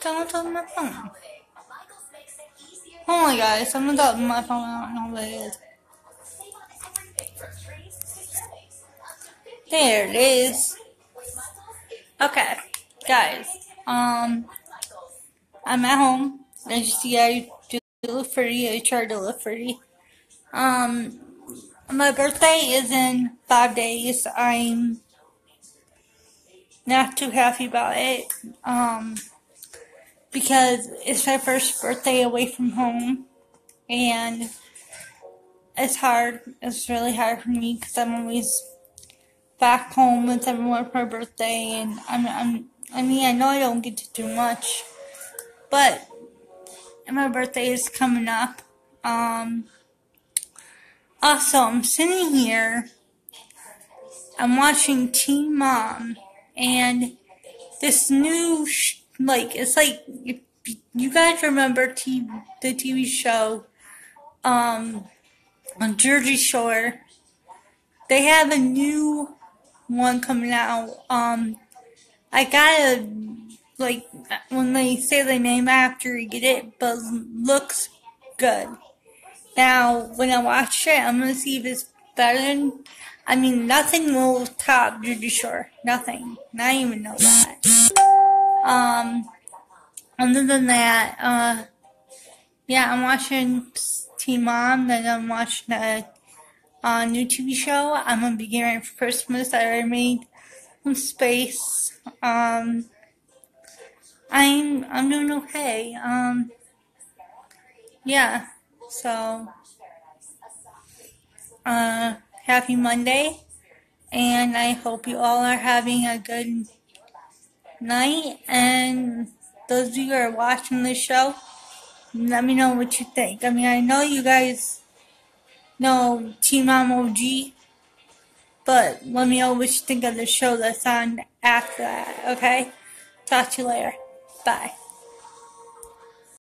Told me my phone. Oh my god, someone me my phone. Don't what it is. There it is. Okay, guys. Um, I'm at home. As you see, I do look pretty. I try to look pretty. Um, my birthday is in five days. I'm not too happy about it. Um, because it's my first birthday away from home, and it's hard. It's really hard for me because I'm always back home with everyone for my birthday, and I'm, I'm, I mean, I know I don't get to do much, but my birthday is coming up. Um, also, I'm sitting here. I'm watching Teen Mom, and this new sh- like it's like you guys remember TV, the TV show um on Jersey Shore. They have a new one coming out. Um, I gotta like when they say the name after you get it, but looks good. Now, when I watch it, I'm gonna see if it's better than. I mean, nothing will top Jersey Shore. Nothing. Not even know that. Um, other than that, uh, yeah, I'm watching Teen Mom, then I'm watching a, a new TV show. I'm gonna be ready for Christmas. I already made some space. Um, I'm I'm doing okay. Um, yeah. So, uh, happy Monday, and I hope you all are having a good night. And those of you who are watching this show, let me know what you think. I mean, I know you guys know Teen Mom OG, but let me know what you think of the show that's on after that, okay? Talk to you later. Bye.